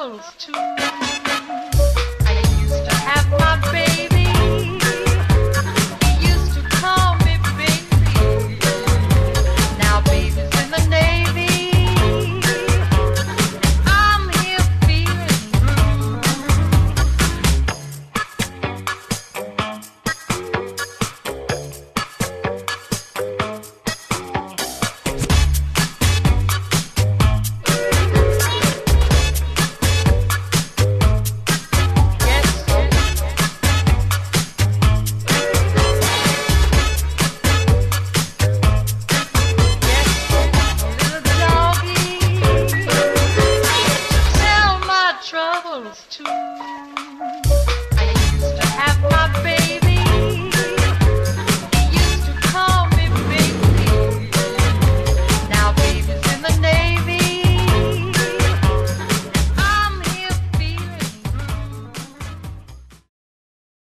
close to.